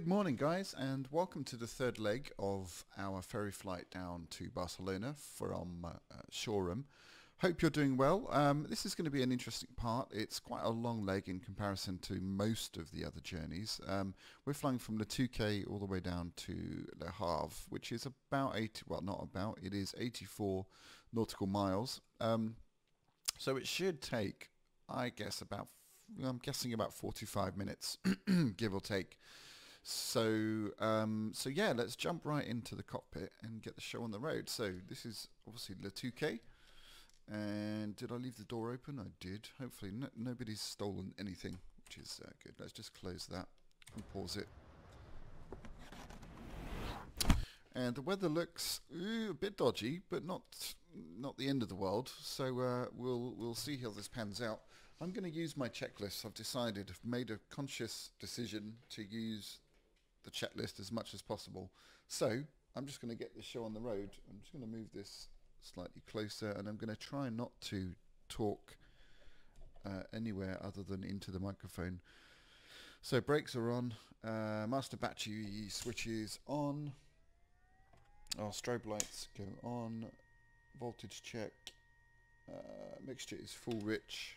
Good morning, guys, and welcome to the third leg of our ferry flight down to Barcelona from uh, Shoreham. Hope you're doing well. Um, this is going to be an interesting part. It's quite a long leg in comparison to most of the other journeys. Um, we're flying from Le Touquet all the way down to Le Havre, which is about 80, well not about, it is 84 nautical miles. Um, so it should take, I guess, about, I'm guessing about 45 minutes, give or take. So, um, so yeah, let's jump right into the cockpit and get the show on the road. So this is obviously Le Touquet. And did I leave the door open? I did. Hopefully no, nobody's stolen anything, which is uh, good. Let's just close that and pause it. And the weather looks ooh, a bit dodgy, but not not the end of the world. So uh, we'll we'll see how this pans out. I'm going to use my checklist. I've decided, I've made a conscious decision to use the checklist as much as possible. So I'm just going to get the show on the road. I'm just going to move this slightly closer and I'm going to try not to talk uh, anywhere other than into the microphone. So brakes are on, uh, master battery switches on, our strobe lights go on, voltage check, uh, mixture is full rich,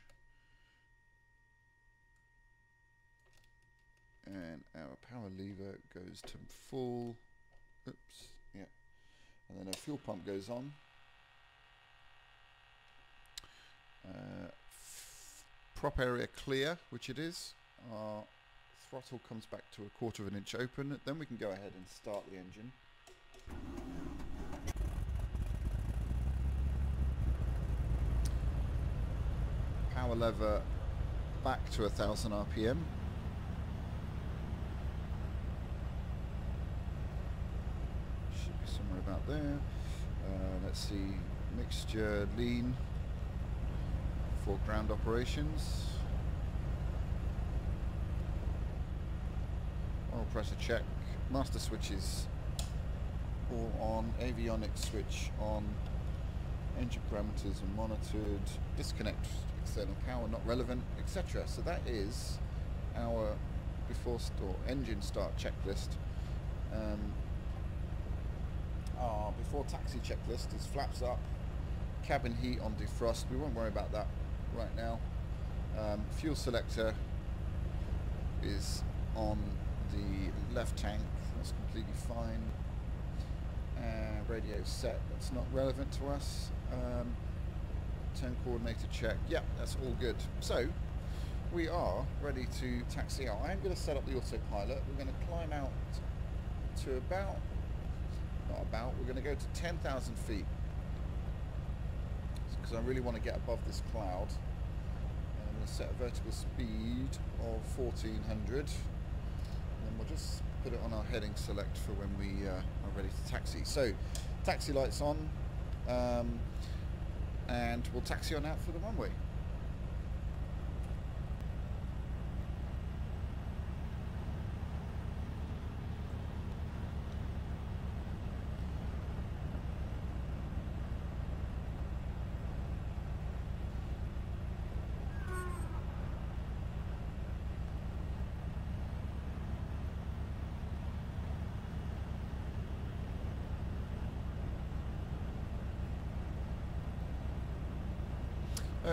and our power lever goes to full, oops, yeah, and then our fuel pump goes on. Uh, prop area clear, which it is. Our throttle comes back to a quarter of an inch open. Then we can go ahead and start the engine. Power lever back to a thousand RPM. Should be somewhere about there. Uh, let's see, mixture lean for ground operations. Oil pressure check. Master switches all on. Avionics switch on. Engine parameters are monitored. Disconnect external power not relevant, etc. So that is our before store engine start checklist. Um, our before taxi checklist is flaps up, cabin heat on defrost. We won't worry about that right now. Um, fuel selector is on the left tank, that's completely fine. Uh, radio set, that's not relevant to us. Um, turn coordinator check, yeah, that's all good. So, we are ready to taxi out. I'm going to set up the autopilot. We're going to climb out to about, not about, we're going to go to 10,000 feet because I really want to get above this cloud. And I'm going to set a vertical speed of 1400 and then we'll just put it on our heading select for when we uh, are ready to taxi. So taxi lights on um, and we'll taxi on out for the runway.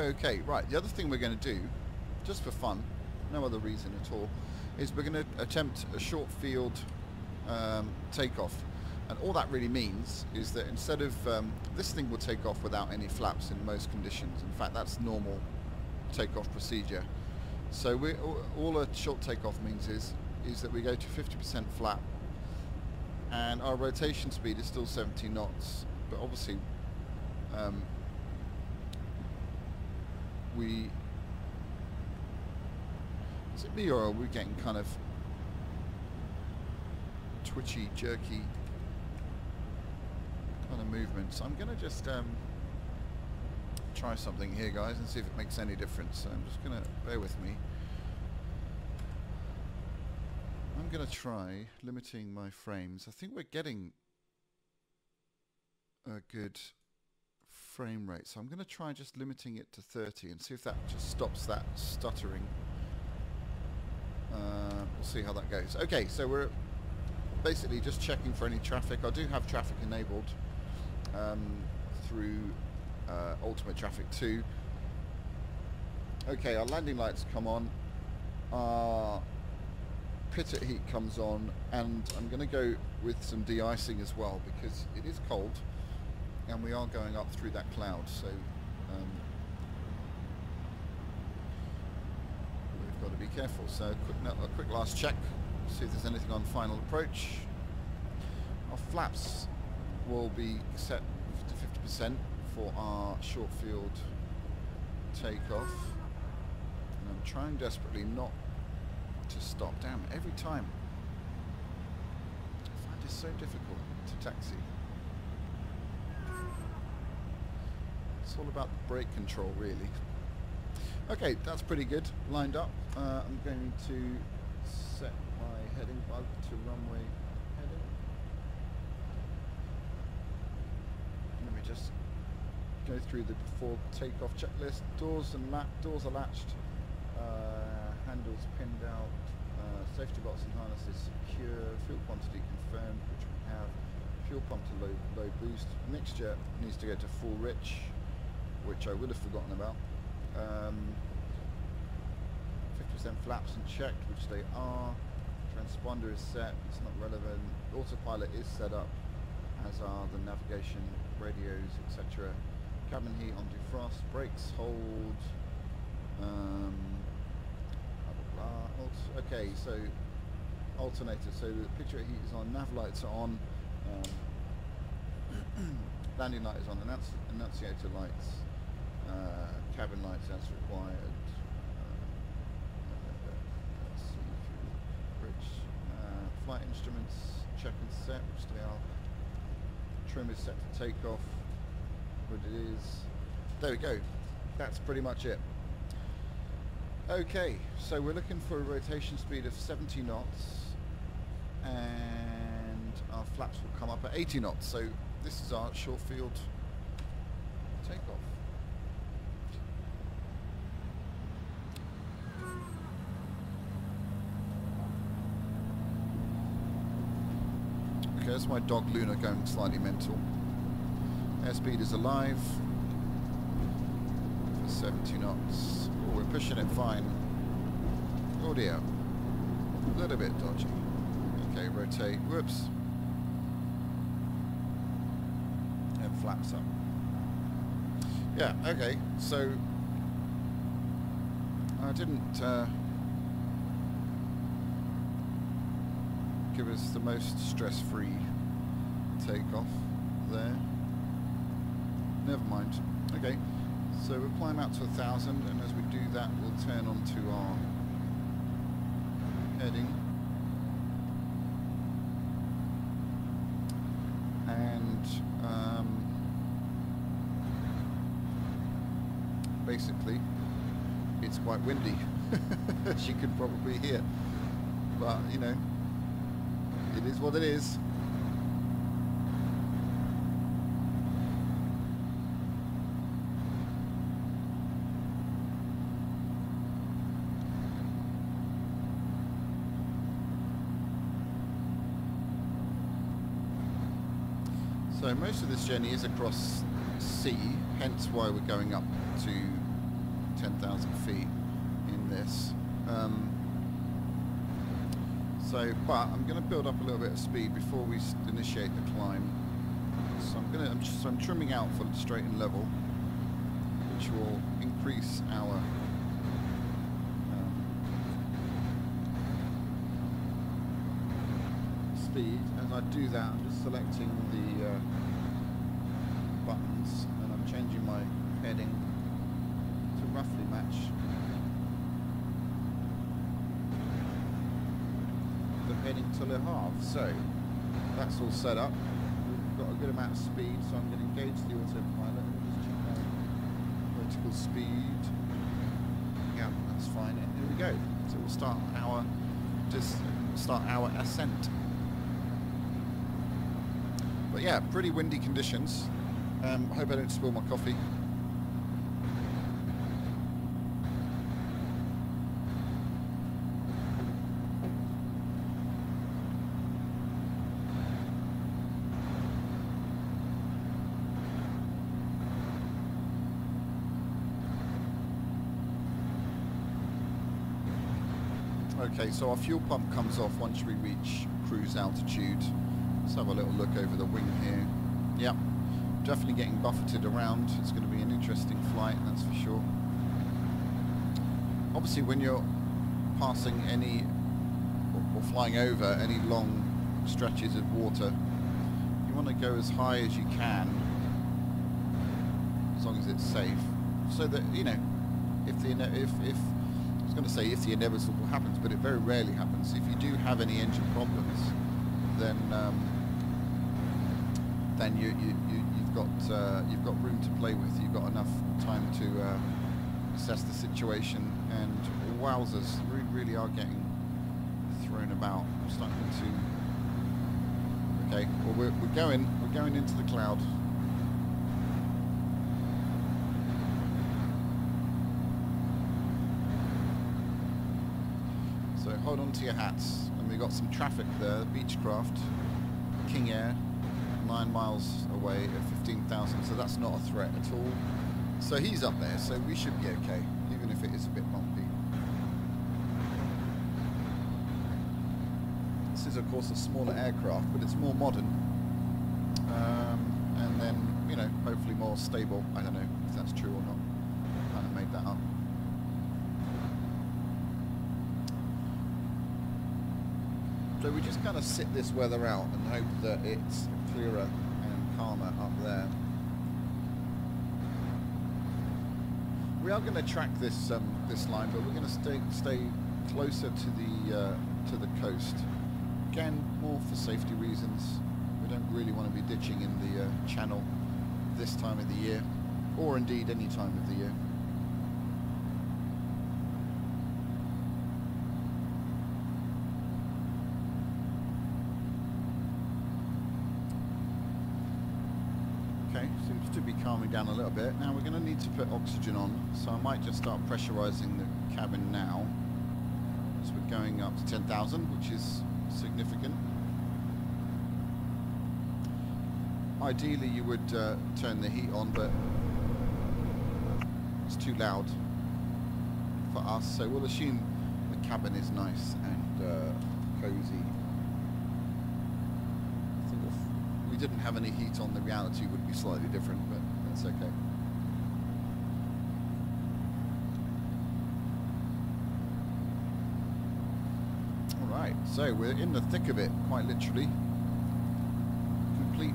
Okay, right, the other thing we're going to do, just for fun, no other reason at all, is we're going to attempt a short field um, takeoff. And all that really means is that instead of, um, this thing will take off without any flaps in most conditions. In fact, that's normal takeoff procedure. So we, all a short takeoff means is, is that we go to 50% flap and our rotation speed is still 70 knots. But obviously, um, we is it me or are we getting kind of twitchy jerky kind of movements? I'm gonna just um, try something here guys and see if it makes any difference. So I'm just gonna bear with me. I'm gonna try limiting my frames. I think we're getting a good frame rate. So I'm going to try just limiting it to 30 and see if that just stops that stuttering. Uh, we'll see how that goes. Okay, so we're basically just checking for any traffic. I do have traffic enabled um, through uh, Ultimate Traffic 2. Okay, our landing lights come on. Our pitot heat comes on and I'm going to go with some de-icing as well because it is cold and we are going up through that cloud so um, we've got to be careful so a quick, a quick last check see if there's anything on final approach our flaps will be set to 50% for our short field takeoff and I'm trying desperately not to stop. Damn, every time. I find it so difficult to taxi. It's all about the brake control, really. Okay, that's pretty good. Lined up. Uh, I'm going to set my heading bug to runway heading. Let me just go through the before takeoff checklist. Doors and la doors are latched. Uh, handles pinned out. Uh, safety box and harnesses secure. Fuel quantity confirmed, which we have. Fuel pump to low, low boost. Mixture needs to go to full rich, which I would have forgotten about. 50% flaps and checked, which they are. Transponder is set, it's not relevant. Autopilot is set up, as are the navigation, radios, etc. Cabin heat on defrost, brakes hold. Um, blah, blah, blah. Okay, so alternator. So the pitot heat is on, nav lights are on, um, landing light is on, annunci annunciator lights, uh, cabin lights as required. Uh, flight instruments check and set, which they are. Trim is set for takeoff. What it is. There we go. That's pretty much it. Okay, so we're looking for a rotation speed of 70 knots and our flaps will come up at 80 knots. So this is our short field takeoff. Okay, that's my dog Luna going slightly mental. Airspeed is alive. 70 knots. Oh, we're pushing it fine. Oh dear. A little bit dodgy. Okay, rotate. Whoops. And flaps up. Yeah, okay. So, I didn't uh, give us the most stress-free takeoff there. Never mind. Okay. So we'll climb out to a thousand and as we do that we'll turn onto our heading and um, basically it's quite windy as you probably hear but you know it is what it is So most of this journey is across sea, hence why we're going up to 10,000 feet in this. Um, so, but I'm going to build up a little bit of speed before we initiate the climb. So I'm going to, I'm, I'm trimming out for straight and level, which will increase our um, speed. As I do that, I'm just selecting the uh, buttons and I'm changing my heading to roughly match the heading to Le Havre. So that's all set up. We've got a good amount of speed, so I'm going to engage the autopilot and just check my vertical speed. Yeah, that's fine. Here we go. So we'll start our just start our ascent. But yeah, pretty windy conditions. Um, I hope I don't spill my coffee. Okay, so our fuel pump comes off once we reach cruise altitude. Let's have a little look over the wing here. Yep, definitely getting buffeted around. It's going to be an interesting flight, that's for sure. Obviously, when you're passing any or, flying over any long stretches of water, you want to go as high as you can, as long as it's safe, so that you know if the if if I was going to say if the inevitable happens, but it very rarely happens. If you do have any engine problems, then um, then you, you, you got uh, you've got room to play with. You've got enough time to uh, assess the situation. And wowzers, we really are getting thrown about. I'm starting to. Okay, well we're, we're going we're going into the cloud. So hold on to your hats. And we've got some traffic there, Beechcraft, King Air, nine miles away at 15,000, so that's not a threat at all. So he's up there, so we should be okay, even if it is a bit bumpy. This is of course a smaller aircraft, but it's more modern. Um, and then, you know, hopefully more stable. I don't know if that's true or not. kind of made that up. So we just kind of sit this weather out and hope that it's clearer and calmer up there. We are going to track this um, this line, but we're going to stay stay closer to the uh, to the coast. Again, more for safety reasons. We don't really want to be ditching in the uh, channel this time of the year, or indeed any time of the year. Okay, seems down a little bit. Now we're going to need to put oxygen on, so I might just start pressurizing the cabin now. So we're going up to 10,000, which is significant. Ideally you would uh, turn the heat on, but it's too loud for us, so we'll assume the cabin is nice and uh, cozy. I think if we didn't have any heat on, the reality would be slightly different, but that's okay. Alright, so we're in the thick of it, quite literally. Complete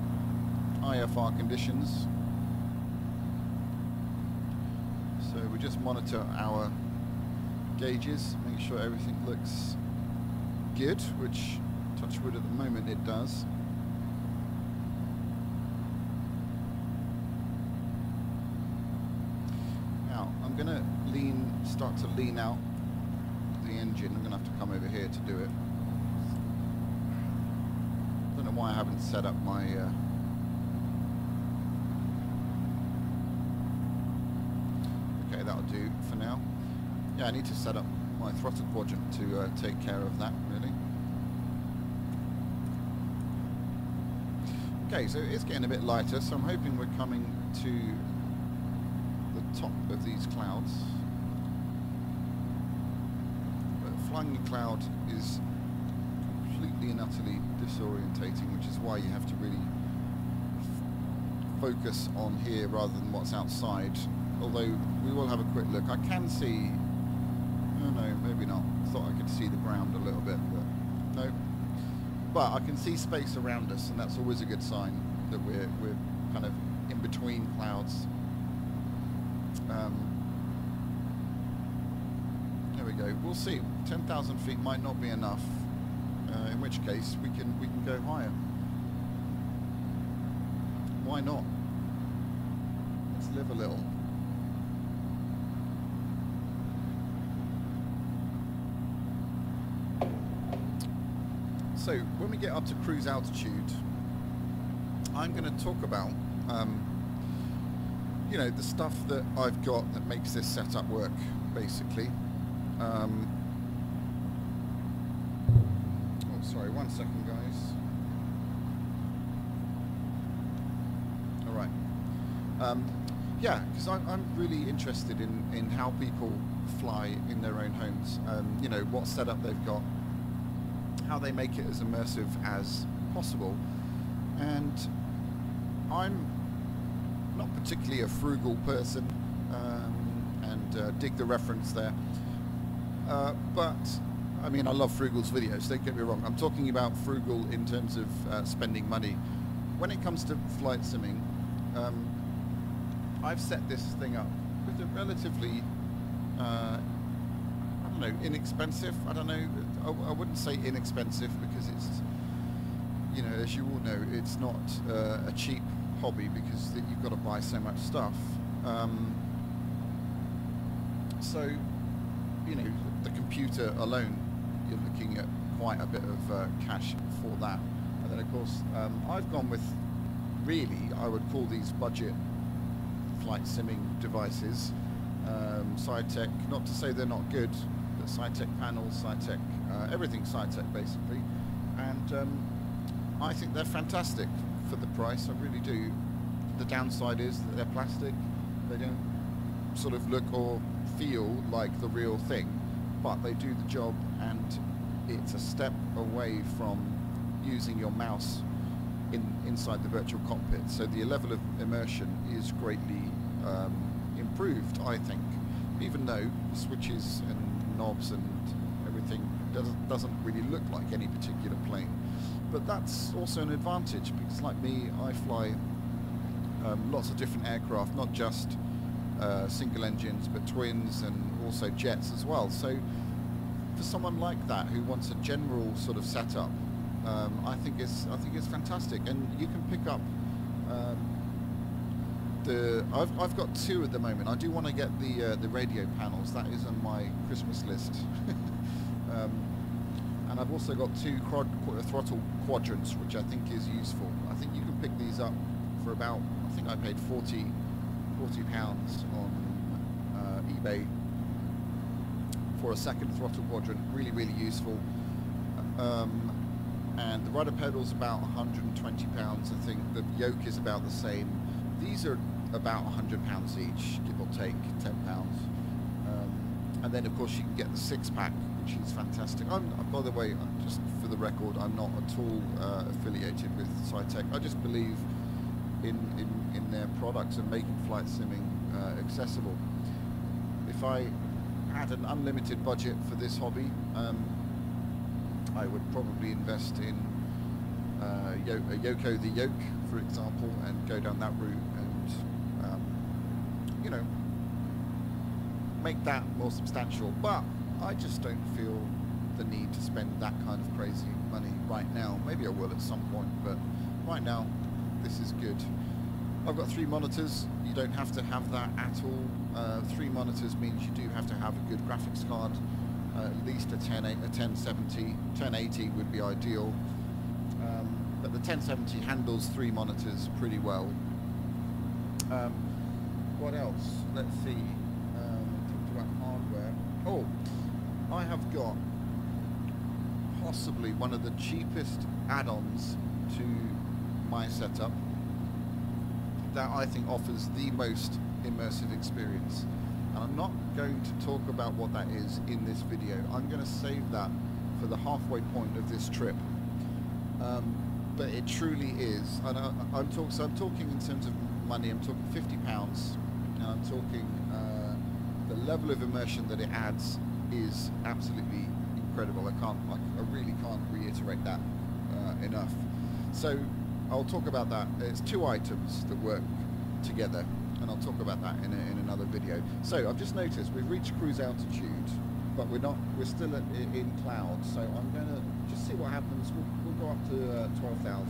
IFR conditions. So we just monitor our gauges, make sure everything looks good, which touch wood at the moment it does. Now I'm going to lean, start to lean out the engine. I'm going to have to come over here to do it. I Don't know why I haven't set up my. Uh, okay, that'll do for now. Yeah, I need to set up my throttle quadrant to uh, take care of that, really. Okay, so it's getting a bit lighter, so I'm hoping we're coming to the top of these clouds. But flying a cloud is completely and utterly disorientating, which is why you have to really focus on here rather than what's outside. Although we will have a quick look. I can see no, no, maybe not. Thought I could see the ground a little bit, but no. But I can see space around us, and that's always a good sign that we're we're kind of in between clouds. Um, there we go. We'll see. Ten thousand feet might not be enough. Uh, in which case, we can we can go higher. Why not? Let's live a little. So when we get up to cruise altitude, I'm going to talk about, um, you know, the stuff that I've got that makes this setup work, basically. Um, oh, sorry, one second, guys. All right. Um, yeah, because I'm, really interested in, in how people fly in their own homes. Um, you know, what setup they've got, how they make it as immersive as possible. And I'm not particularly a frugal person, um, and uh, dig the reference there. Uh, but I mean, I love Frugal's videos. Don't get me wrong. I'm talking about Frugal in terms of uh, spending money. When it comes to flight simming, um, I've set this thing up with a relatively, uh, I don't know, inexpensive. I don't know. I, I, wouldn't say inexpensive because it's, you know, as you all know, it's not uh, a cheap hobby because you've got to buy so much stuff. Um, so, you know, the computer alone, you're looking at quite a bit of uh, cash for that. And then, of course, um, I've gone with really, I would call these budget flight simming devices. Um, Saitek, not to say they're not good, but Saitek panels, Saitek, uh, everything Saitek basically. And um, I think they're fantastic for the price, I really do. The downside is that they're plastic, they don't sort of look or feel like the real thing, but they do the job and it's a step away from using your mouse in, inside the virtual cockpit. So the level of immersion is greatly um, improved, I think, even though switches and knobs and everything doesn't, doesn't really look like any particular plane. But that's also an advantage because, like me, I fly um, lots of different aircraft, not just uh, single engines, but twins and also jets as well. So, for someone like that who wants a general sort of setup, um, I think it's I think it's fantastic, and you can pick up. Um, the I've, I've got two at the moment. I do want to get the uh, the radio panels. That is on my Christmas list. um, and I've also got two quad, throttle quadrants, which I think is useful. I think you can pick these up for about. I think I paid 40, 40 pounds on uh, eBay for a second throttle quadrant. Really, really useful. Um, and the rudder pedal's about 120 pounds. I think the yoke is about the same. These are about 100 pounds each, give or take 10 pounds. Um, and then of course you can get the six pack, which is fantastic. I'm, by the way, just for the record, I'm not at all uh, affiliated with Saitek. I just believe in, in, in their products and making flight simming uh, accessible. If I had an unlimited budget for this hobby, um, I would probably invest in uh, Yoko the Yoke, for example, and go down that route and, um, you know, make that more substantial. But I just don't feel the need to spend that kind of crazy money right now. Maybe I will at some point, but right now, this is good. I've got three monitors. You don't have to have that at all. Uh, three monitors means you do have to have a good graphics card uh, at least a 10, a 1070, 1080 would be ideal. Um, but the 1070 handles three monitors pretty well. Um, what else? Let's see. Um, about hardware. Oh, I have got possibly one of the cheapest add-ons to my setup that I think offers the most immersive experience. And I'm not going to talk about what that is in this video. I'm going to save that for the halfway point of this trip. Um, but it truly is. And I, am talk, so I'm talking in terms of money. I'm talking 50 pounds, and I'm talking uh, the level of immersion that it adds is absolutely incredible. I can't, I, I really can't reiterate that uh, enough. So I'll talk about that. It's two items that work together and I'll talk about that in, a, in another video. So I've just noticed we've reached cruise altitude, but we're not, we're still at, in cloud. So I'm going to just see what happens. We'll, we'll go up to uh, 12,000.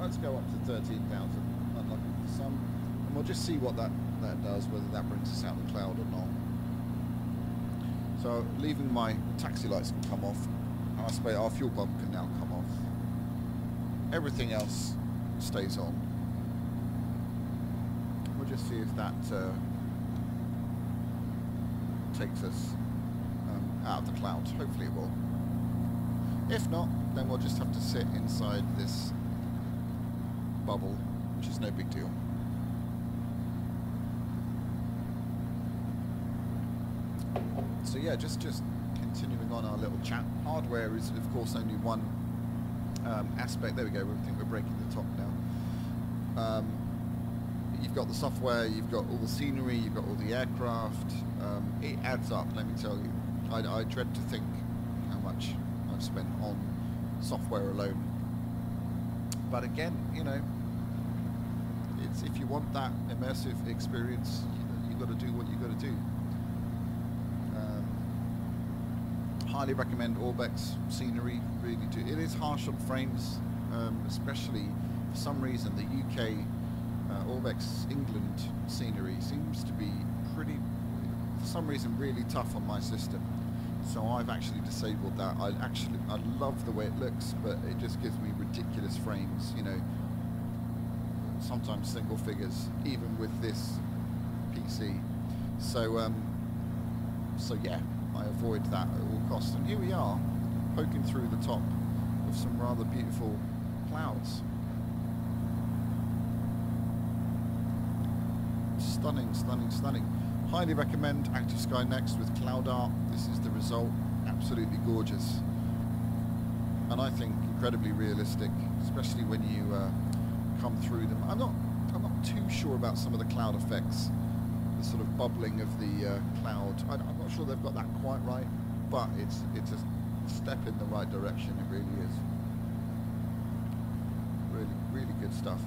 Let's go up to 13,000, unlucky for some. And we'll just see what that, that does, whether that brings us out of the cloud or not. So leaving my taxi lights can come off. I suppose our fuel pump can now come. Everything else stays on we'll just see if that uh, takes us um, out of the clouds. Hopefully it will. If not, then we'll just have to sit inside this bubble, which is no big deal. So yeah, just just continuing on our little chat. Hardware is of course only one um, aspect. There we go. We think we're breaking the top now. Um, you've got the software, you've got all the scenery, you've got all the aircraft. Um, it adds up, let me tell you. I, I dread to think how much I've spent on software alone. But again, you know, it's if you want that immersive experience, you, you've got to do what you've got to do. Um, highly recommend ORBX scenery. Really do. It is harsh on frames, um, especially for some reason the UK uh, England scenery seems to be pretty, for some reason, really tough on my system. So I've actually disabled that. I actually I love the way it looks, but it just gives me ridiculous frames. You know, sometimes single figures, even with this PC. So um, so yeah, I avoid that And here we are, poking through the top of some rather beautiful clouds. Stunning, stunning, stunning. Highly recommend Active Sky Next with Cloud Art. This is the result. Absolutely gorgeous. And I think incredibly realistic, especially when you uh, come through them. I'm not, I'm not too sure about some of the cloud effects, the sort of bubbling of the uh, cloud. I, I'm not sure they've got that quite right, but it's, it's a step in the right direction. It really is. Really, really good stuff.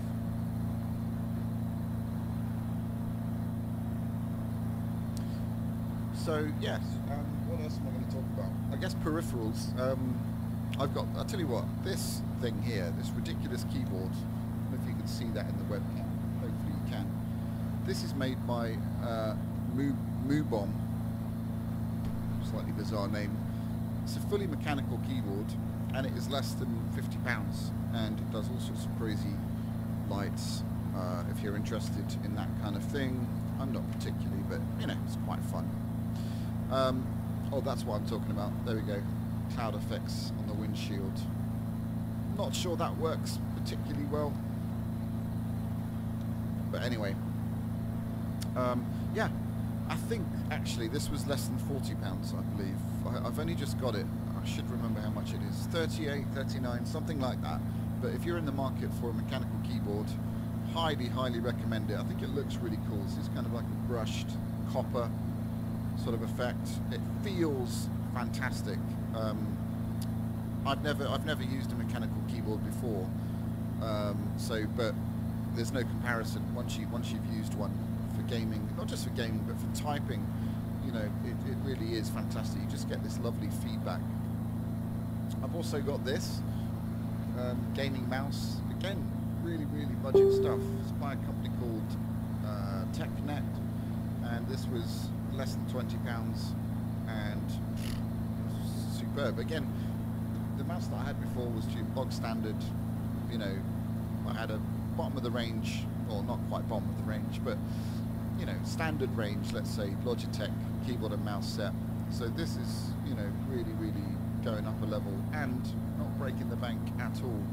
So yes, um, what else am I going to talk about? I guess peripherals. Um, I've got. I'll tell you what. This thing here, this ridiculous keyboard. If you can see that in the webcam. Hopefully you can. This is made by uh. Slightly bizarre name. It's a fully mechanical keyboard, and it is less than fifty pounds, and it does all sorts of crazy lights. Uh, if you're interested in that kind of thing, I'm not particularly, but you know, it's quite fun. Um, oh, that's what I'm talking about. There we go. Cloud effects on the windshield. Not sure that works particularly well. But anyway. Um, yeah, I think actually this was less than £40, I believe. I, I've only just got it. I should remember how much it is. 38, 39, something like that. But if you're in the market for a mechanical keyboard, highly, highly recommend it. I think it looks really cool. It's kind of like a brushed copper sort of effect. It feels fantastic. Um, I've never I've never used a mechanical keyboard before, um, so but there's no comparison once you once you've used one gaming, not just for gaming but for typing. You know, it, it really is fantastic. You just get this lovely feedback. I've also got this um, gaming mouse. Again, really really budget stuff. It's by a company called uh, TeckNet, and this was less than 20 pounds and superb. Again, the mouse that I had before was bog standard, you know, I had a bottom of the range, or not quite bottom of the range, but you know, standard range, let's say Logitech keyboard and mouse set. So this is, you know, really, really going up a level and not breaking the bank at all.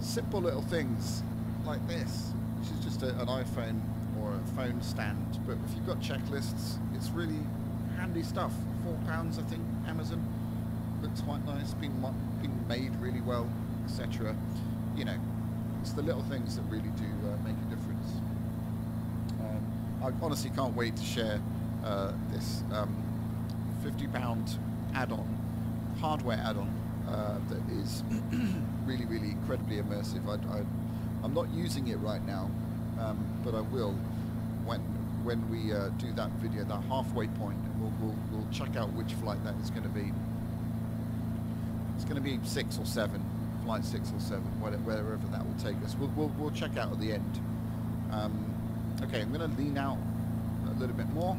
Simple little things like this, which is just a, an iPhone or a phone stand. But if you've got checklists, it's really handy stuff. Four pounds, I think. Amazon looks quite nice. Been been made really well, etc. You know, it's the little things that really do uh, make a difference. I honestly can't wait to share uh, this um, fifty pound add-on, hardware add-on uh, that is really, really incredibly immersive. I, I'm not using it right now, um, but I will when when we uh, do that video, that halfway point, and we'll, we'll, we'll check out which flight that is going to be. It's going to be six or seven, flight six or seven, wherever that will take us. We'll, we'll, we'll check out at the end. Um, okay, I'm going to lean out a little bit more,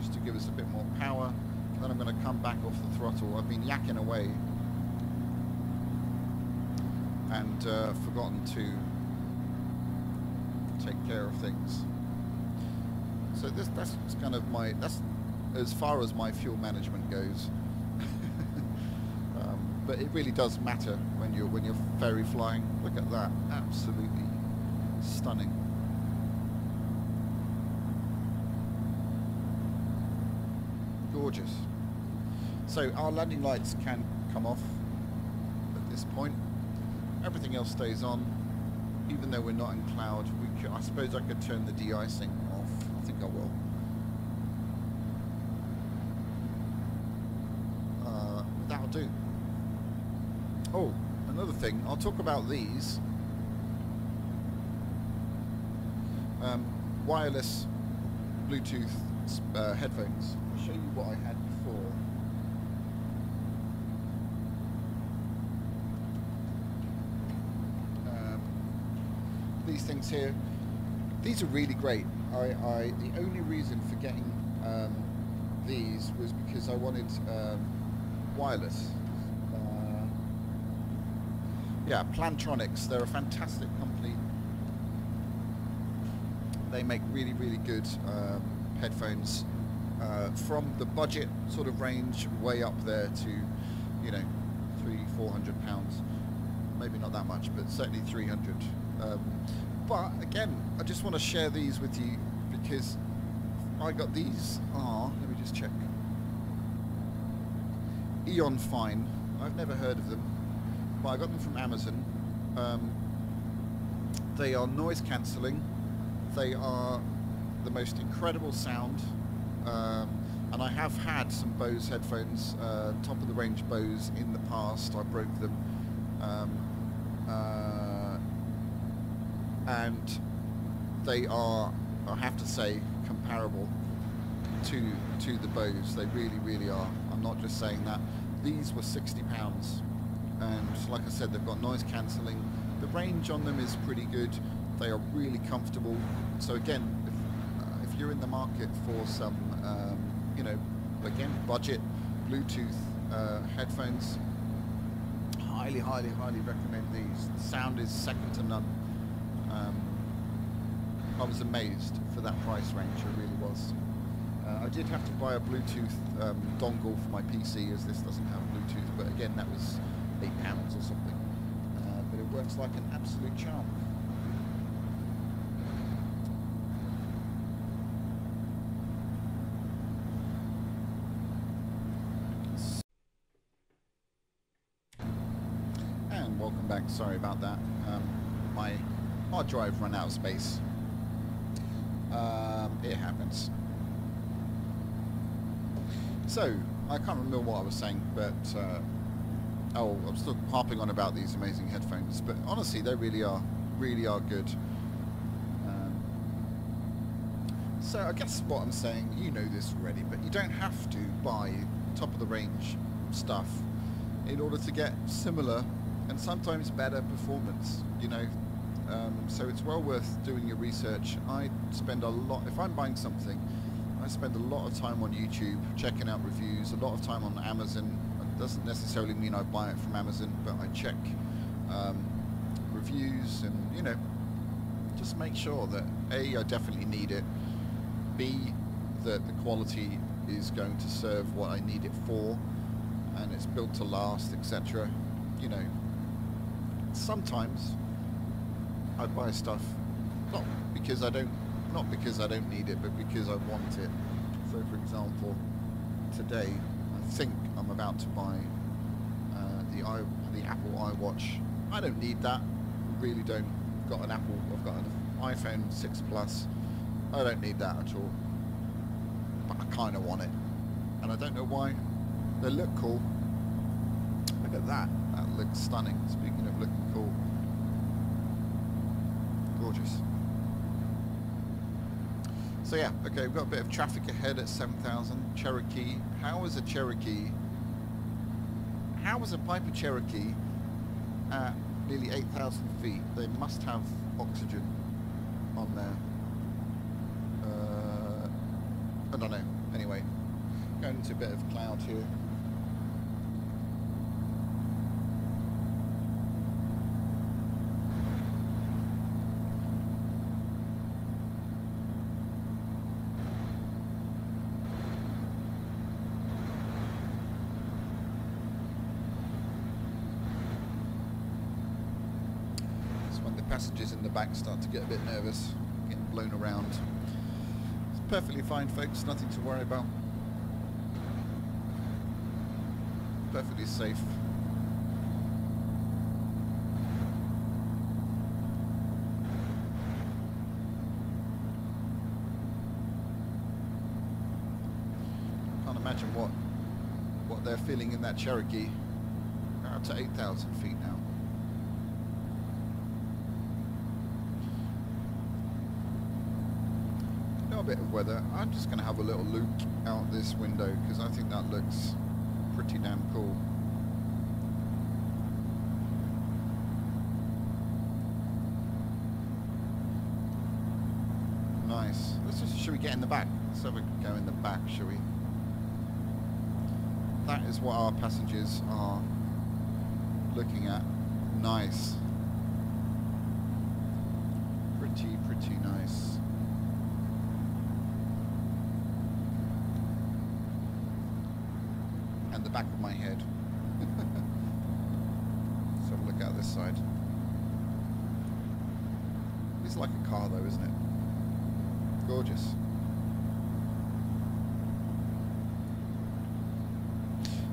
just to give us a bit more power. Then I'm going to come back off the throttle. I've been yakking away and uh, forgotten to take care of things. So this that's kind of my that's as far as my fuel management goes. um, but it really does matter when you're when you're ferry flying. Look at that, absolutely Stunning. Gorgeous. So our landing lights can come off at this point. Everything else stays on, even though we're not in cloud. I suppose I could turn the de-icing off. I think I will. Uh, that'll do. Oh, another thing. I'll talk about these. Um, wireless Bluetooth uh, headphones. I'll show you what I had before. Um, these things here, these are really great. I, I the only reason for getting um, these was because I wanted um, wireless. Uh, yeah, Plantronics. They're a fantastic company. They make really, really good um, headphones uh, from the budget sort of range way up there to, you know, three, four hundred pounds. Maybe not that much, but certainly three hundred. Um, but again, I just want to share these with you because I got these are. Let me just check. Eon Fine. I've never heard of them, but I got them from Amazon. Um, they are noise cancelling. They are the most incredible sound. Um, and I have had some Bose headphones, uh, top of the range Bose in the past. I broke them. Um, uh, and they are, I have to say, comparable to to the Bose. They really, really are. I'm not just saying that. These were 60 pounds, and like I said, they've got noise cancelling. The range on them is pretty good. They are really comfortable. So again, you're in the market for some, um, you know, again, budget Bluetooth uh, headphones, highly, highly, highly recommend these. The sound is second to none. Um, I was amazed for that price range. I really was. Uh, I did have to buy a Bluetooth um, dongle for my PC as this doesn't have Bluetooth, but again, that was eight pounds or something. Uh, but it works like an absolute charm. And welcome back. Sorry about that. Um, my ran out of space. Um, it happens. So, I can't remember what I was saying, but uh, oh, I'm still harping on about these amazing headphones. But honestly, they really are, really are good. Um, so I guess what I'm saying, you know this already, but you don't have to buy top of the range stuff in order to get similar and sometimes better performance. You know, um, so it's well worth doing your research. I spend a lot if I'm buying something. I spend a lot of time on YouTube checking out reviews, a lot of time on Amazon. It doesn't necessarily mean I buy it from Amazon, but I check um, reviews and, you know, just make sure that A, I definitely need it, B, that the quality is going to serve what I need it for, and it's built to last, etc. You know, sometimes I buy stuff not because I don't not because I don't need it, but because I want it. So, for example, today I think I'm about to buy uh, the i the Apple iWatch. I don't need that. Really don't. I've got an Apple. I've got an iPhone 6 Plus. I don't need that at all. But I kind of want it, and I don't know why. They look cool. Look at that. That looks stunning. Speaking of looking cool, gorgeous. So yeah, okay, we've got a bit of traffic ahead at 7,000. Cherokee. How is a Cherokee? How is a Piper Cherokee at nearly 8,000 feet? They must have oxygen on there. Uh, I don't know. Anyway, going into a bit of cloud here. Back start to get a bit nervous, getting blown around. It's perfectly fine, folks. Nothing to worry about. Perfectly safe. Can't imagine what what they're feeling in that Cherokee. Up to 8,000 feet now. Got a bit of weather. I'm just going to have a little look out this window because I think that looks pretty damn cool. Nice. Let's just, should we get in the back? Let's have a go in the back, shall we? That is what our passengers are looking at. Nice. Pretty, pretty nice. And the back of my head. Let's have a look out this side. It's like a car though, isn't it? Gorgeous.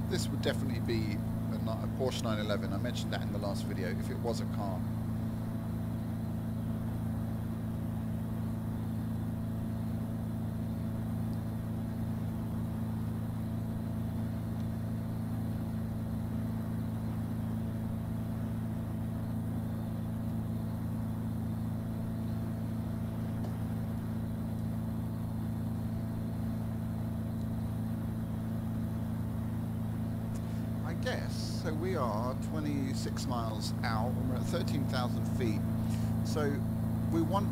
This would definitely be a, a Porsche 911. I mentioned that in the last video. If it was a car. I guess. So we are 26 miles out and we're at 13,000 feet. So we want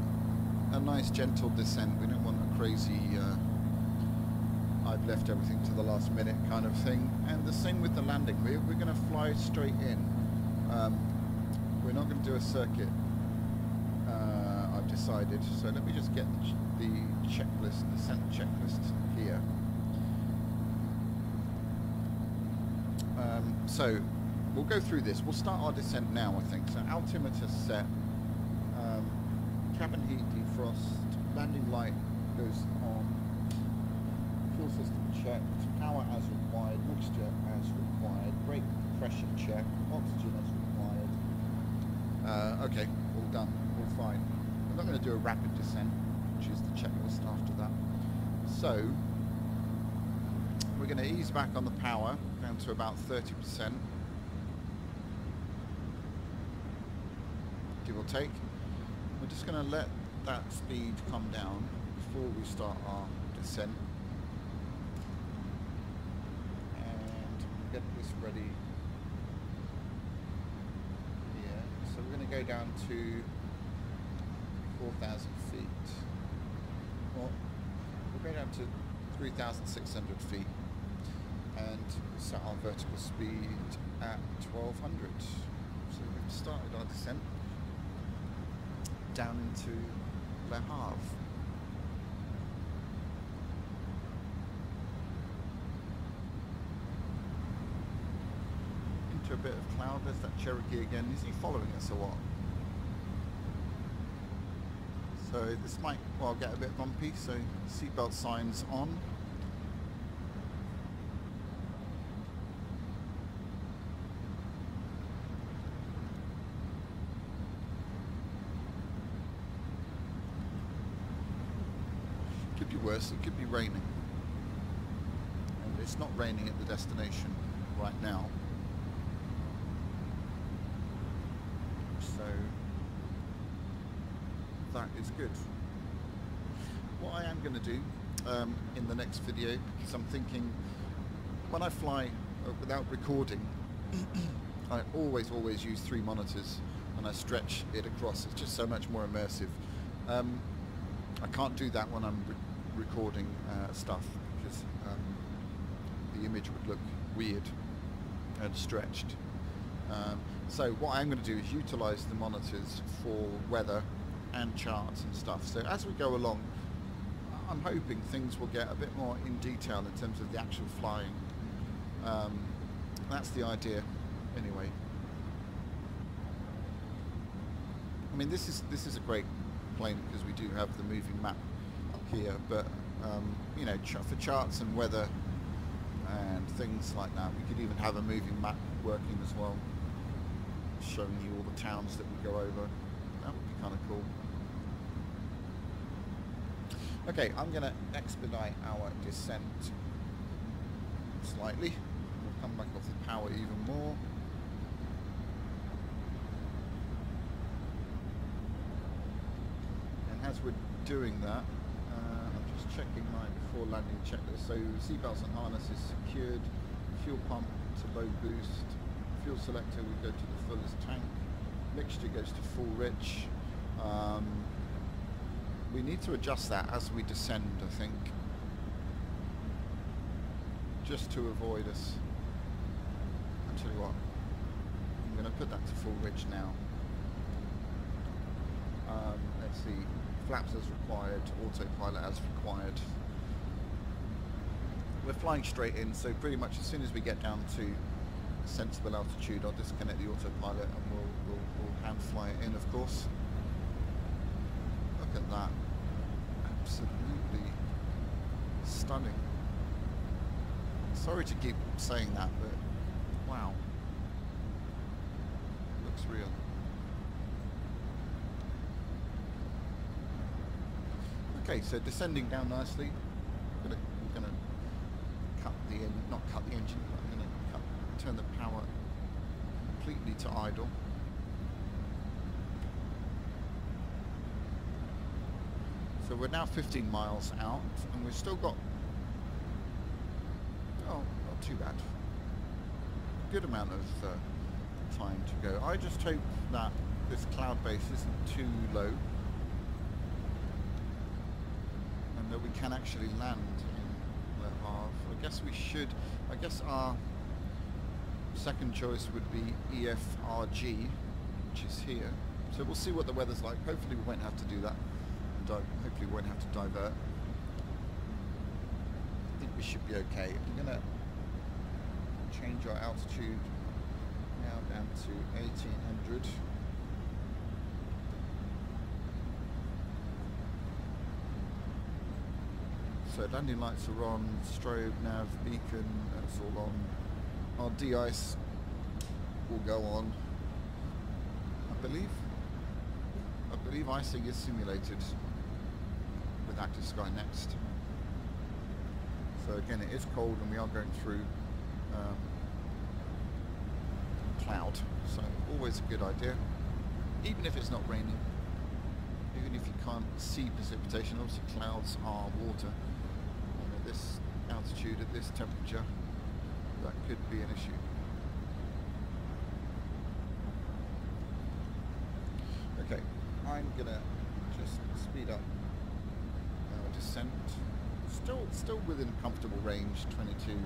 a nice gentle descent. We don't want a crazy, uh, I've left everything to the last minute kind of thing. And the same with the landing. We're, we're going to fly straight in. Um, we're not going to do a circuit. Uh, I've decided. So let me just get the, the checklist, the descent checklist here. Um, so we'll go through this. We'll start our descent now, I think. So altimeter set, um, cabin heat defrost, landing light goes on, fuel system checked, power as required, mixture as required, brake pressure check, oxygen as required. Uh, okay, all done, all fine. I'm not going to do a rapid descent, which is the checklist after that. So we're going to ease back on the power down to about 30%, or take. We're just going to let that speed come down before we start our descent. And get this ready here. So we're going to go down to 4,000 feet. Well, we'll go down to 3,600 feet and set our vertical speed at 1200. So we've started our descent down into Le Havre. Into a bit of cloud. There's that Cherokee again. Is he following us or what? So this might well get a bit bumpy. So seatbelt signs on. Could be worse. It could be raining. And it's not raining at the destination right now. So that is good. What I am going to do um, in the next video, because I'm thinking when I fly uh, without recording, I always, always use three monitors and I stretch it across. It's just so much more immersive. Um, I can't do that when I'm recording uh, stuff because um, the image would look weird and stretched. Um, so what I'm going to do is utilize the monitors for weather and charts and stuff. So as we go along, I'm hoping things will get a bit more in detail in terms of the actual flying. Um, that's the idea, anyway. I mean, this is this is a great plane because we do have the moving map here, but um, you know, for charts and weather and things like that, we could even have a moving map working as well, showing you all the towns that we go over. That would be kind of cool. Okay, I'm going to expedite our descent slightly. We'll come back off the power even more. And as we're doing that, checking my before landing checklist. So seatbelts and harness is secured, fuel pump to low boost, fuel selector we go to the fullest tank, mixture goes to full rich. Um, we need to adjust that as we descend, I think, just to avoid us. You what, I'm going to put that to full rich now. Um, let's see, flaps as required, autopilot as required. We're flying straight in, so pretty much as soon as we get down to a sensible altitude, I'll disconnect the autopilot and we'll, we'll, we'll hand fly it in, of course. Look at that. Absolutely stunning. Sorry to keep saying that, but wow. Looks real. Okay, so descending down nicely. We're gonna, we're gonna cut the not cut the engine, but I'm gonna turn the power completely to idle. So we're now 15 miles out, and we've still got oh, not too bad. Good amount of uh, time to go. I just hope that this cloud base isn't too low and that we can actually land in Le Havre. I guess we should. I guess our second choice would be LFRG, which is here. So we'll see what the weather's like. Hopefully we won't have to do that. Hopefully we won't have to divert. I think we should be okay. I'm gonna change our altitude now down to 1800. So landing lights are on, strobe, nav, beacon, that's all on. Our de-ice will go on. I believe. I believe icing is simulated with Active Sky Next. So again, it is cold and we are going through um, cloud. So always a good idea. Even if it's not raining, even if you can't see precipitation, obviously clouds are water. And at this altitude, at this temperature, that could be an issue. Okay, I'm gonna just speed up our descent. Still, still within comfortable range, 22.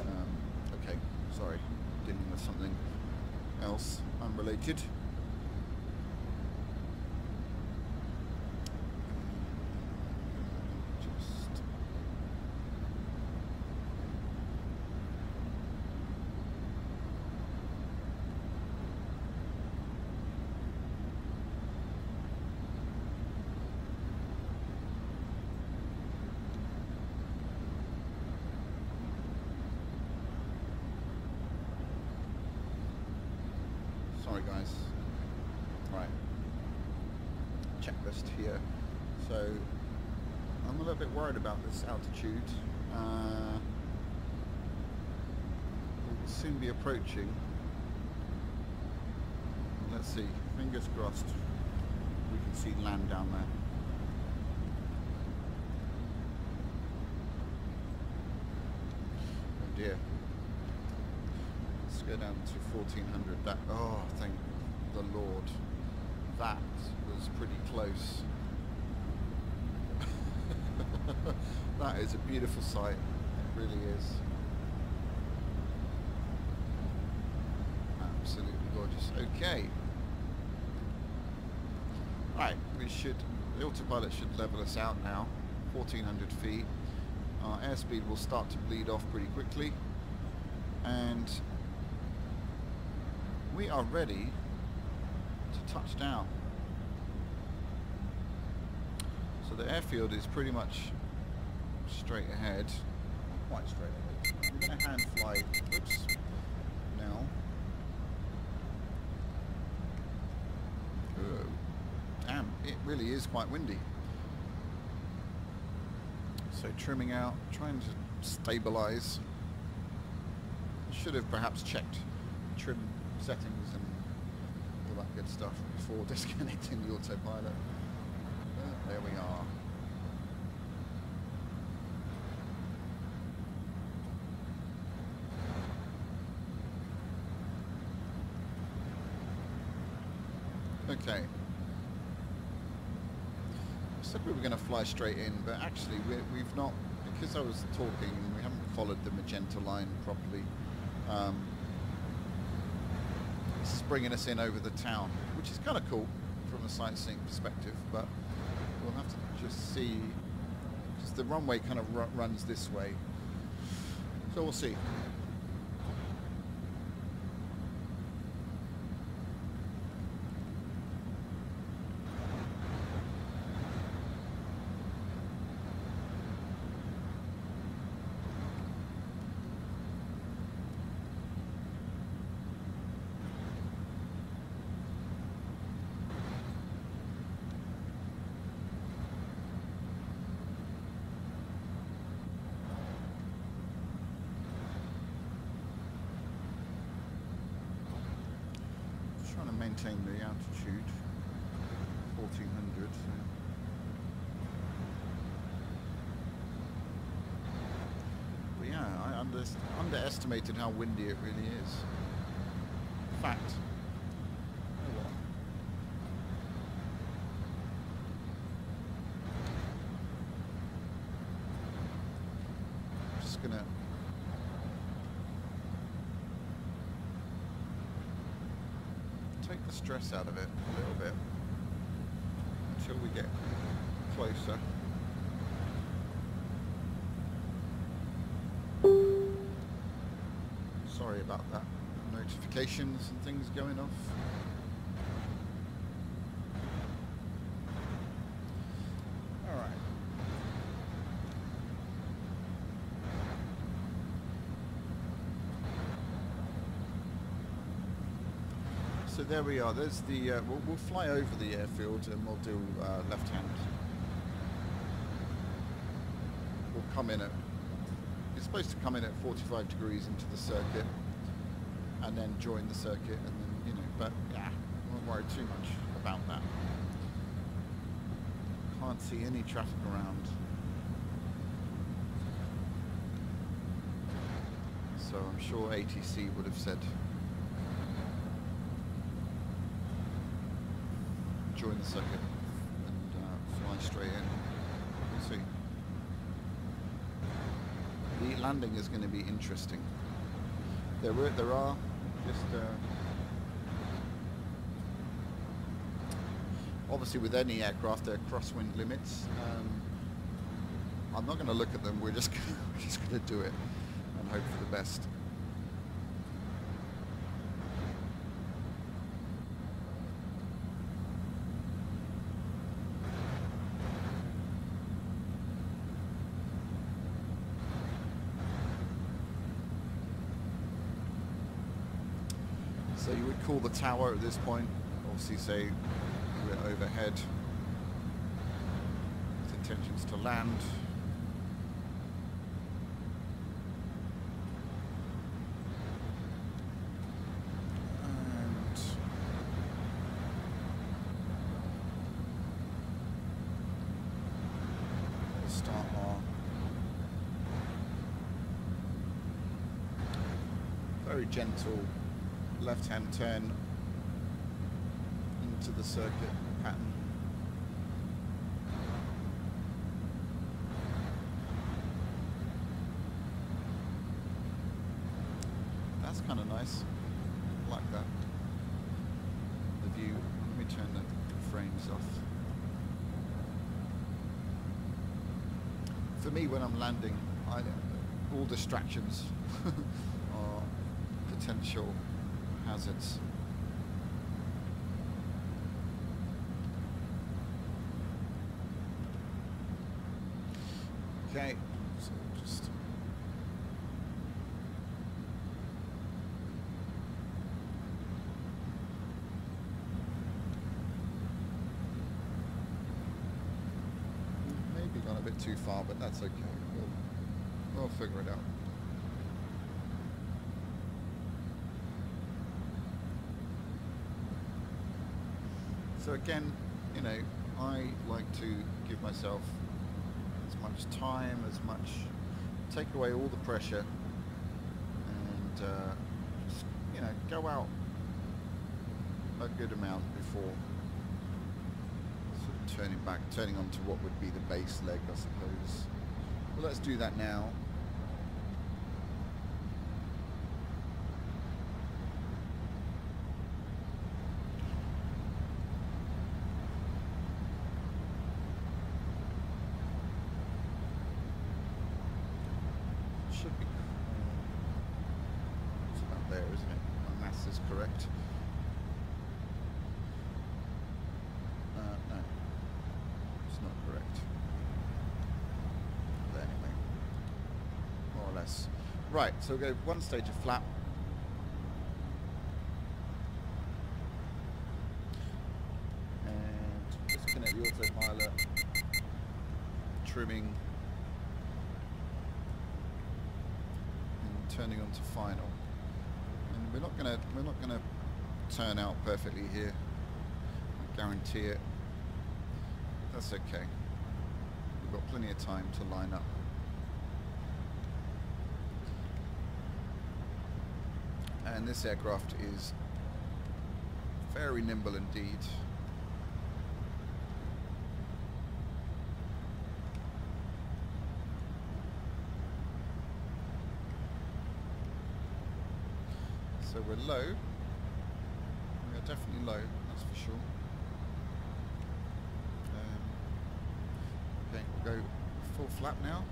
Um, okay, sorry, dealing with something else unrelated. Just Sorry, guys. Right. Checklist here. So, I'm a little bit worried about this altitude. Uh, we'll soon be approaching. Let's see. Fingers crossed. We can see land down there. Oh dear. Let's go down to 1400. That, oh, thank the Lord. That pretty close. that is a beautiful sight. It really is. Absolutely gorgeous. Okay. Right, we should, the autopilot should level us out now, 1400 feet. Our airspeed will start to bleed off pretty quickly. And we are ready to touch down. So the airfield is pretty much straight ahead. Quite straight ahead. We're going to hand fly. Oops. Now. Damn, it really is quite windy. So trimming out, trying to stabilize. Should have perhaps checked trim settings and all that good stuff before disconnecting the autopilot. There we are. Okay. I said we were going to fly straight in, but actually we, we've not, because I was talking, we haven't followed the magenta line properly. Um, bringing us in over the town, which is kind of cool from a sightseeing perspective, but we'll have to just see, because the runway kind of ru runs this way. So we'll see. trying to maintain the altitude, 1400. So. But yeah, I under underestimated how windy it really is. Fact. Oh. Just gonna take the stress out of it a little bit until we get closer. About that. Notifications and things going off. So there we are. There's the. Uh, we'll, we'll fly over the airfield and we'll do uh, left hand. We'll come in at. It's supposed to come in at 45 degrees into the circuit, and then join the circuit, and then you know. But yeah, I won't worry too much about that. Can't see any traffic around. So I'm sure ATC would have said join the circuit and uh, fly straight in. We'll see. The landing is going to be interesting. There were, there are just uh, obviously with any aircraft there are crosswind limits. Um, I'm not going to look at them. We're just we're just going to do it and hope for the best. So you would call the tower at this point, obviously say we're overhead intentions to land. And start our very gentle left-hand turn into the circuit pattern. That's kind of nice. I like that. The view. Let me turn the frames off. For me, when I'm landing, I, all distractions are potential Okay, so just maybe gone a bit too far, but that's okay. We'll, we'll figure it out. So again, you know, I like to give myself as much time, as much, take away all the pressure, and uh, just, you know, go out a good amount before sort of turning back, turning on to what would be the base leg, I suppose. Well, let's do that now. Should be. It's about there, isn't it? My maths is correct. Uh, no, it's not correct. But anyway, more or less. Right, so we'll go one stage of flap. And disconnect the autopilot. Trimming. and turning on to final. And we're not gonna we're not gonna turn out perfectly here. I guarantee it. That's okay. We've got plenty of time to line up. And this aircraft is very nimble indeed. So we're low. We are definitely low, that's for sure. Um, okay, we'll go full flap now.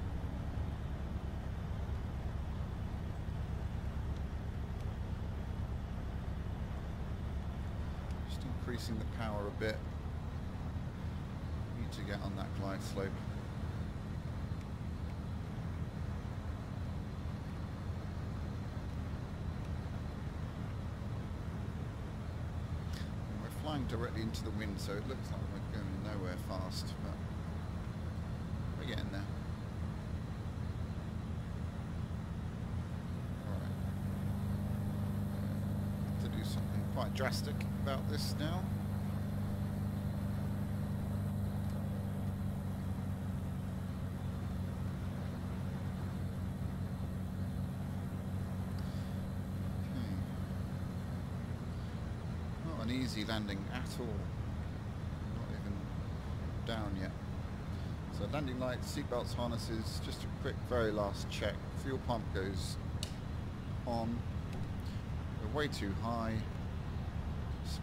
Just increasing the power a bit. Need to get on that glide slope. And we're flying directly into the wind, so it looks like we're going nowhere fast, but we're getting there. Alright. To do something drastic about this now. Okay. Not an easy landing at all. Not even down yet. So landing lights, seatbelts, harnesses, just a quick very last check. Fuel pump goes on. We're way too high.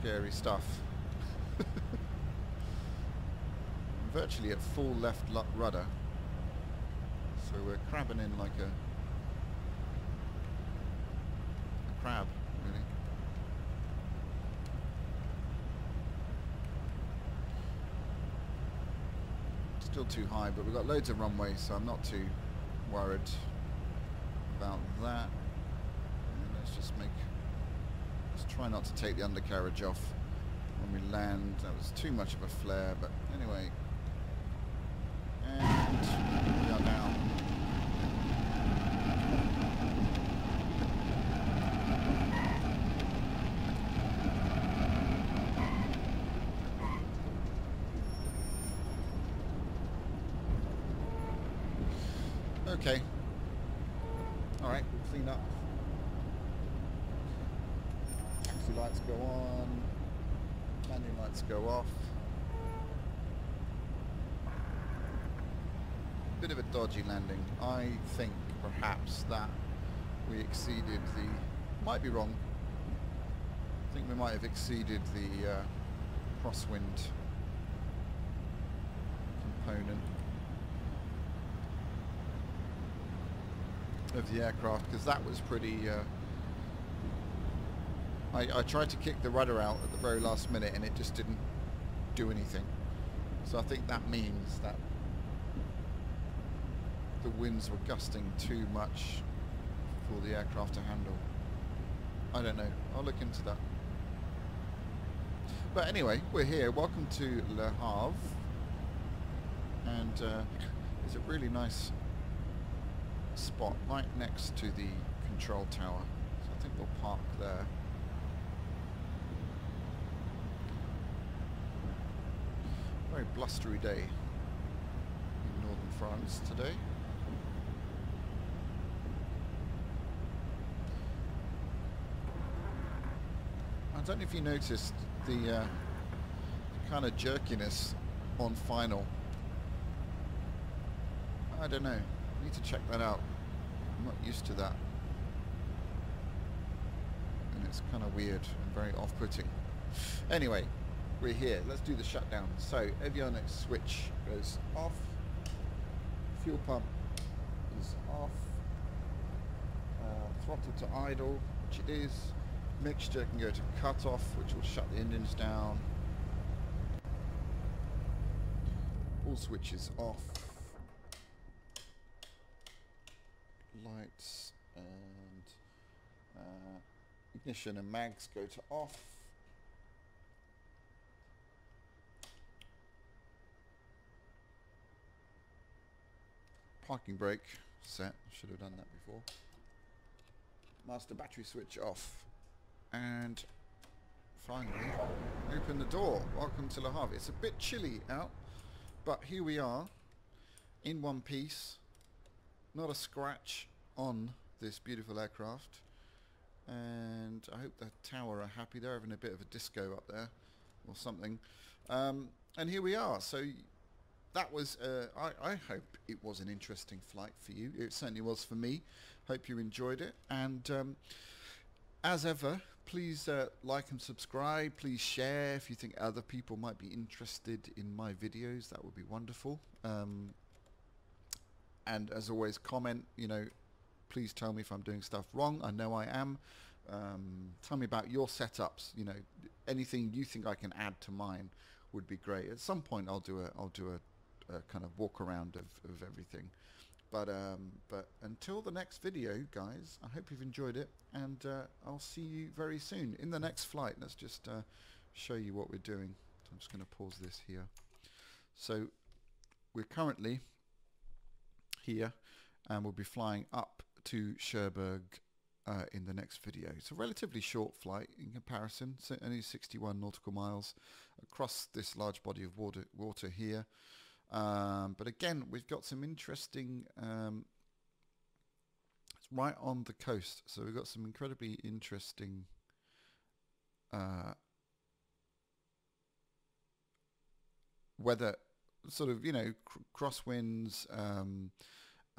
Scary stuff. Virtually at full left rudder. So we're crabbing in like a, a crab, really. Still too high, but we've got loads of runway, so I'm not too worried about that. And let's just make, let's try not to take the undercarriage off when we land. That was too much of a flare, but anyway. And we are down. Okay. All right, clean up. Taxi lights go on. Landing lights go off. Bit of a dodgy landing. I think perhaps that we exceeded the Might be wrong. I think we might have exceeded the uh, crosswind component of the aircraft because that was pretty... Uh, I, I tried to kick the rudder out at the very last minute and it just didn't do anything. So I think that means that the winds were gusting too much for the aircraft to handle. I don't know. I'll look into that. But anyway, we're here. Welcome to Le Havre. And uh, it's a really nice spot right next to the control tower. So I think we'll park there. Very blustery day in northern France today. Don't know if you noticed the, uh, kind of jerkiness on final. I don't know. I need to check that out. I'm not used to that. And it's kind of weird and very off-putting. Anyway, we're here. Let's do the shutdown. So avionics switch goes off. Fuel pump is off. Uh, throttle to idle, which it is. Mixture can go to cut off, which will shut the engines down. All switches off. Lights and uh, ignition and mags go to off. Parking brake set. Should have done that before. Master battery switch off. And finally, open the door. Welcome to Le Havre. It's a bit chilly out, but here we are in one piece. Not a scratch on this beautiful aircraft. And I hope the tower are happy. They're having a bit of a disco up there or something. Um, and here we are. So that was, uh, I, I, hope it was an interesting flight for you. It certainly was for me. Hope you enjoyed it. And um, as ever, please uh, like and subscribe. Please share if you think other people might be interested in my videos. That would be wonderful. Um, and as always, comment. You know, please tell me if I'm doing stuff wrong. I know I am. Um, tell me about your setups. You know, anything you think I can add to mine would be great. At some point, I'll do a I'll do a, a kind of walk around of, of everything. But um, but until the next video, guys, I hope you've enjoyed it, and uh, I'll see you very soon in the next flight. Let's just uh, show you what we're doing. So I'm just going to pause this here. So we're currently here, and we'll be flying up to Cherbourg uh, in the next video. It's a relatively short flight in comparison, so only 61 nautical miles across this large body of water, water here. Um, but again, we've got some interesting, um, it's right on the coast, so we've got some incredibly interesting uh, weather, sort of, you know, cr crosswinds um,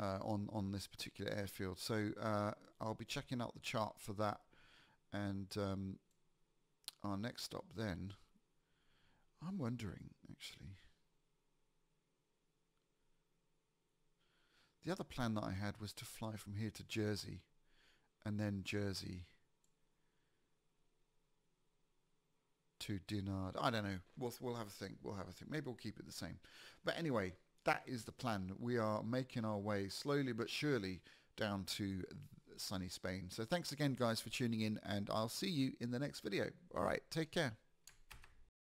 uh, on, on this particular airfield. So uh, I'll be checking out the chart for that. And um, our next stop then, I'm wondering, actually, The other plan that I had was to fly from here to Jersey and then Jersey to Dinard. I don't know. We'll, we'll have a think. We'll have a think. Maybe we'll keep it the same. But anyway, that is the plan. We are making our way slowly but surely down to sunny Spain. So thanks again, guys, for tuning in, and I'll see you in the next video. All right, take care.